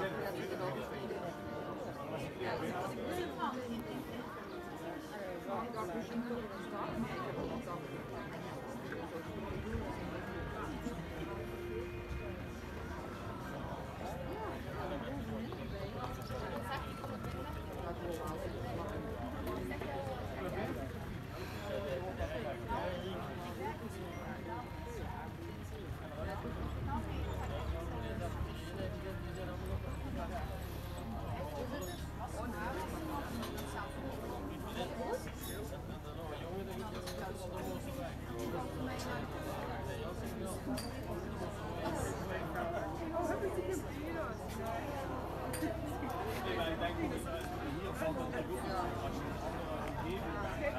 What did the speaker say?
Ja, Thank you.